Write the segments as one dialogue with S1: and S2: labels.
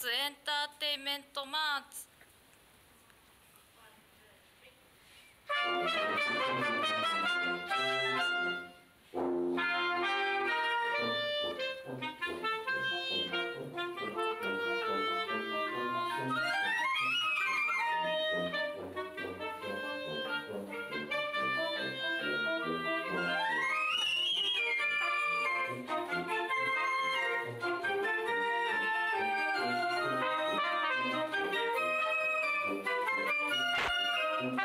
S1: ツエンターテイメントマーツ。Thank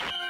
S1: you.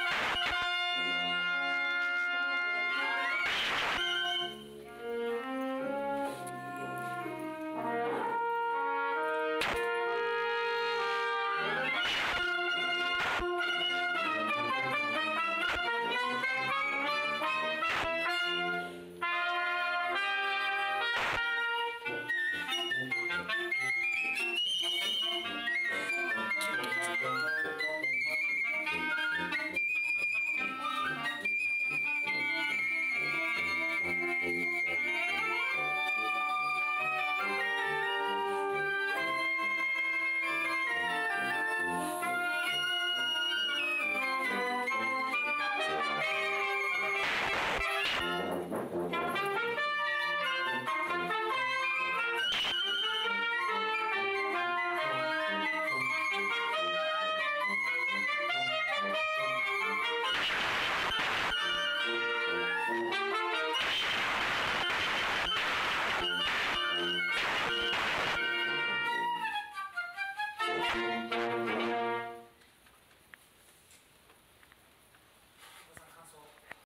S1: Música